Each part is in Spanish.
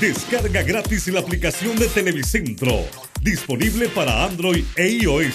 Descarga gratis la aplicación de Televicentro, disponible para Android e iOS.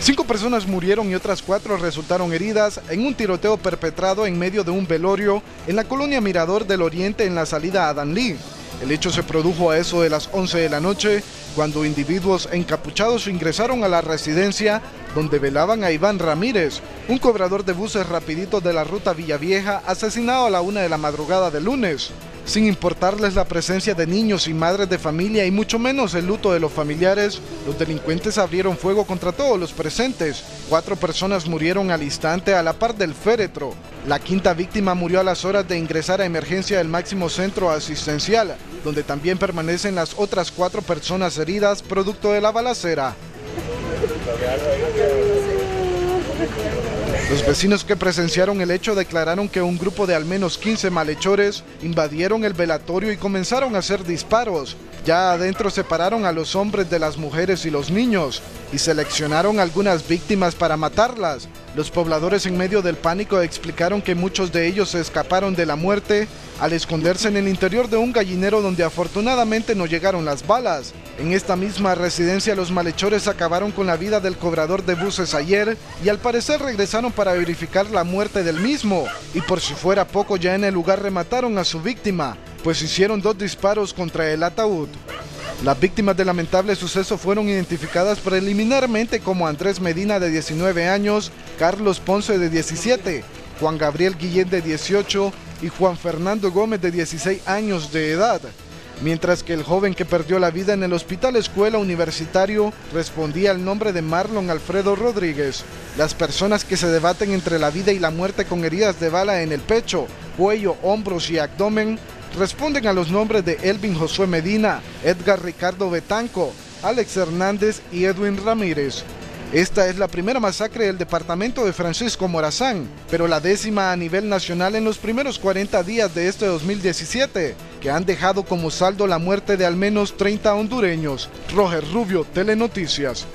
Cinco personas murieron y otras cuatro resultaron heridas en un tiroteo perpetrado en medio de un velorio en la colonia Mirador del Oriente en la salida a Danlí. El hecho se produjo a eso de las 11 de la noche, cuando individuos encapuchados ingresaron a la residencia donde velaban a Iván Ramírez, un cobrador de buses rapidito de la ruta Villavieja, asesinado a la una de la madrugada del lunes sin importarles la presencia de niños y madres de familia y mucho menos el luto de los familiares, los delincuentes abrieron fuego contra todos los presentes. Cuatro personas murieron al instante a la par del féretro. La quinta víctima murió a las horas de ingresar a emergencia del máximo centro asistencial, donde también permanecen las otras cuatro personas heridas producto de la balacera. Los vecinos que presenciaron el hecho declararon que un grupo de al menos 15 malhechores invadieron el velatorio y comenzaron a hacer disparos. Ya adentro separaron a los hombres de las mujeres y los niños y seleccionaron algunas víctimas para matarlas. Los pobladores en medio del pánico explicaron que muchos de ellos se escaparon de la muerte al esconderse en el interior de un gallinero donde afortunadamente no llegaron las balas. En esta misma residencia los malhechores acabaron con la vida del cobrador de buses ayer y al parecer regresaron para verificar la muerte del mismo. Y por si fuera poco ya en el lugar remataron a su víctima, pues hicieron dos disparos contra el ataúd. Las víctimas del lamentable suceso fueron identificadas preliminarmente como Andrés Medina de 19 años, Carlos Ponce de 17, Juan Gabriel Guillén de 18 y Juan Fernando Gómez de 16 años de edad. Mientras que el joven que perdió la vida en el Hospital Escuela Universitario respondía al nombre de Marlon Alfredo Rodríguez. Las personas que se debaten entre la vida y la muerte con heridas de bala en el pecho, cuello, hombros y abdomen responden a los nombres de Elvin Josué Medina, Edgar Ricardo Betanco, Alex Hernández y Edwin Ramírez. Esta es la primera masacre del departamento de Francisco Morazán, pero la décima a nivel nacional en los primeros 40 días de este 2017, que han dejado como saldo la muerte de al menos 30 hondureños. Roger Rubio, Telenoticias.